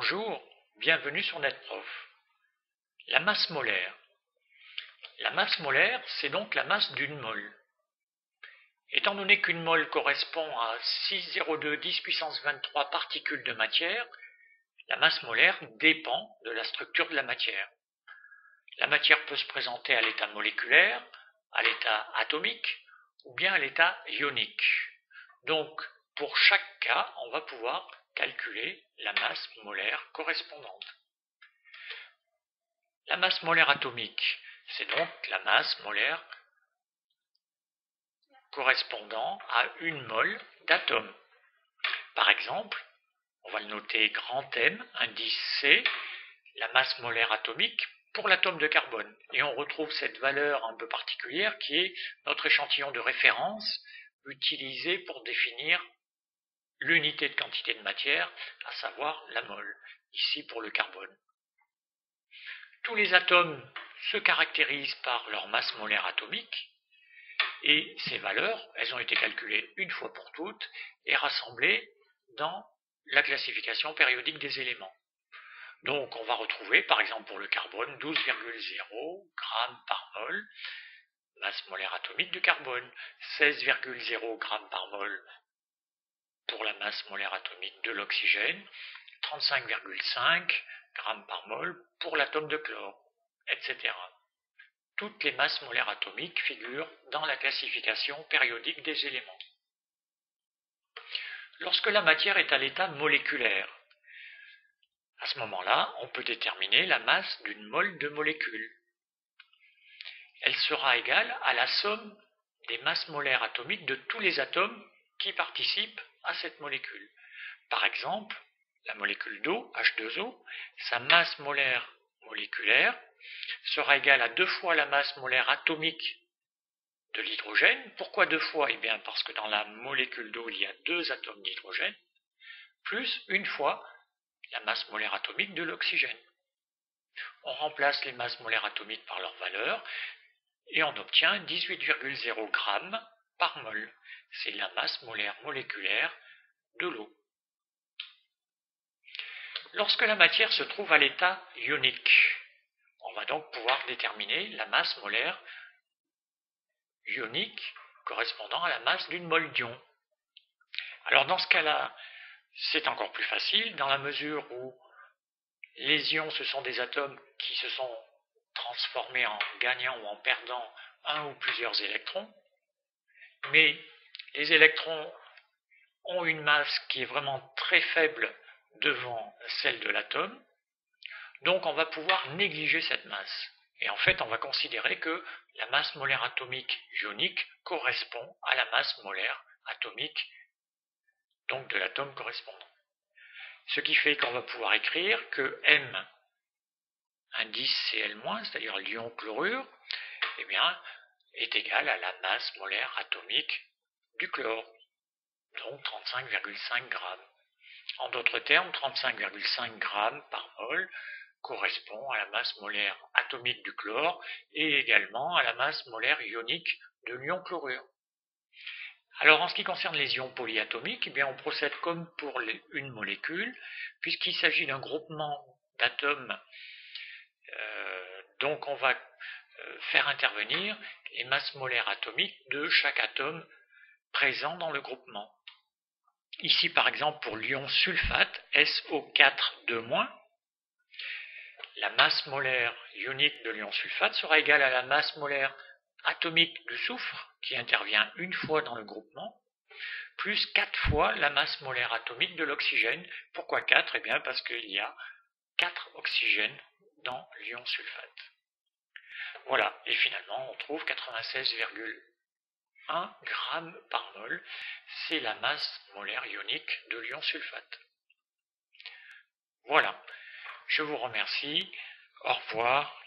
Bonjour, bienvenue sur NetProf. La masse molaire. La masse molaire, c'est donc la masse d'une mole. Étant donné qu'une mole correspond à 6,02 10 puissance 23 particules de matière, la masse molaire dépend de la structure de la matière. La matière peut se présenter à l'état moléculaire, à l'état atomique ou bien à l'état ionique. Donc, pour chaque cas, on va pouvoir calculer la masse molaire correspondante. La masse molaire atomique, c'est donc la masse molaire correspondant à une mole d'atome. Par exemple, on va le noter grand M, indice C, la masse molaire atomique pour l'atome de carbone. Et on retrouve cette valeur un peu particulière qui est notre échantillon de référence utilisé pour définir l'unité de quantité de matière, à savoir la mole, ici pour le carbone. Tous les atomes se caractérisent par leur masse molaire atomique, et ces valeurs, elles ont été calculées une fois pour toutes et rassemblées dans la classification périodique des éléments. Donc on va retrouver, par exemple pour le carbone, 12,0 g par mol, masse molaire atomique du carbone, 16,0 g par mol pour la masse molaire atomique de l'oxygène, 35,5 g par mol pour l'atome de chlore, etc. Toutes les masses molaires atomiques figurent dans la classification périodique des éléments. Lorsque la matière est à l'état moléculaire, à ce moment-là, on peut déterminer la masse d'une mole de molécules. Elle sera égale à la somme des masses molaires atomiques de tous les atomes qui participent à cette molécule. Par exemple, la molécule d'eau, H2O, sa masse molaire moléculaire sera égale à deux fois la masse molaire atomique de l'hydrogène. Pourquoi deux fois? Eh bien parce que dans la molécule d'eau, il y a deux atomes d'hydrogène, plus une fois la masse molaire atomique de l'oxygène. On remplace les masses molaires atomiques par leur valeur et on obtient 18,0 g par mol. C'est la masse molaire moléculaire de l'eau. Lorsque la matière se trouve à l'état ionique, on va donc pouvoir déterminer la masse molaire ionique correspondant à la masse d'une mole d'ion. Alors dans ce cas-là, c'est encore plus facile dans la mesure où les ions, ce sont des atomes qui se sont transformés en gagnant ou en perdant un ou plusieurs électrons. Mais les électrons ont une masse qui est vraiment très faible devant celle de l'atome. Donc on va pouvoir négliger cette masse. Et en fait, on va considérer que la masse molaire atomique ionique correspond à la masse molaire atomique donc de l'atome correspondant. Ce qui fait qu'on va pouvoir écrire que M indice Cl-, c'est-à-dire l'ion chlorure, eh bien, est égal à la masse molaire atomique du chlore, donc 35,5 grammes. En d'autres termes, 35,5 grammes par mol correspond à la masse molaire atomique du chlore et également à la masse molaire ionique de l'ion chlorure. Alors en ce qui concerne les ions polyatomiques, eh bien, on procède comme pour une molécule, puisqu'il s'agit d'un groupement d'atomes, euh, donc on va faire intervenir les masses molaires atomiques de chaque atome présent dans le groupement. Ici par exemple pour l'ion sulfate, SO4 la masse molaire ionique de l'ion sulfate sera égale à la masse molaire atomique du soufre, qui intervient une fois dans le groupement, plus 4 fois la masse molaire atomique de l'oxygène. Pourquoi 4 Eh bien parce qu'il y a 4 oxygènes dans l'ion sulfate. Voilà, et finalement on trouve 96,1 g par mol, c'est la masse molaire ionique de l'ion sulfate. Voilà, je vous remercie, au revoir